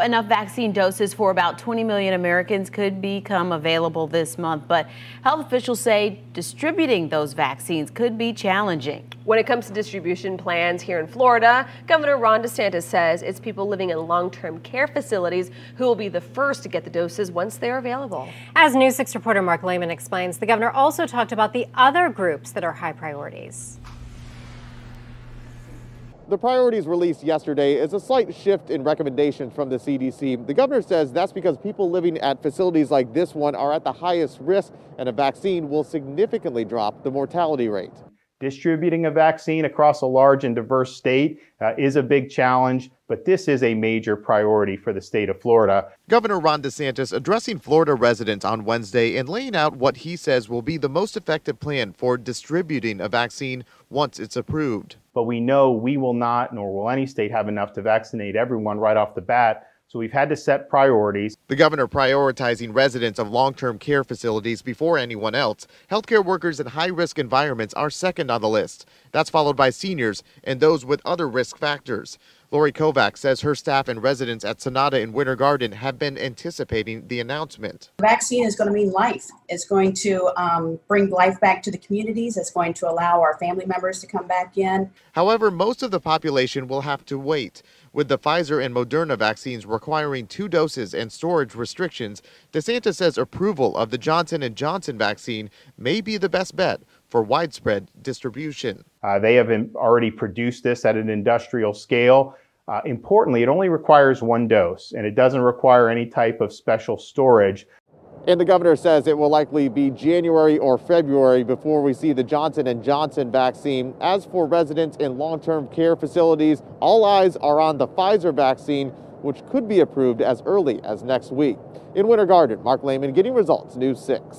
Enough vaccine doses for about 20 million Americans could become available this month, but health officials say distributing those vaccines could be challenging. When it comes to distribution plans here in Florida, Governor Ron DeSantis says it's people living in long-term care facilities who will be the first to get the doses once they're available. As News 6 reporter Mark Lehman explains, the governor also talked about the other groups that are high priorities. The priorities released yesterday is a slight shift in recommendations from the CDC. The governor says that's because people living at facilities like this one are at the highest risk, and a vaccine will significantly drop the mortality rate. Distributing a vaccine across a large and diverse state uh, is a big challenge, but this is a major priority for the state of Florida. Governor Ron DeSantis addressing Florida residents on Wednesday and laying out what he says will be the most effective plan for distributing a vaccine once it's approved. But we know we will not, nor will any state have enough to vaccinate everyone right off the bat. So we've had to set priorities. The governor prioritizing residents of long term care facilities before anyone else. Healthcare workers in high risk environments are second on the list. That's followed by seniors and those with other risk factors. Lori Kovac says her staff and residents at Sonata in Winter Garden have been anticipating the announcement. The vaccine is going to mean life. It's going to um, bring life back to the communities. It's going to allow our family members to come back in. However, most of the population will have to wait. With the Pfizer and Moderna vaccines requiring two doses and storage restrictions, DeSantis says approval of the Johnson & Johnson vaccine may be the best bet for widespread distribution. Uh, they have already produced this at an industrial scale. Uh, importantly, it only requires one dose, and it doesn't require any type of special storage. And the governor says it will likely be January or February before we see the Johnson & Johnson vaccine. As for residents in long-term care facilities, all eyes are on the Pfizer vaccine, which could be approved as early as next week. In Winter Garden, Mark Lehman getting results, News 6.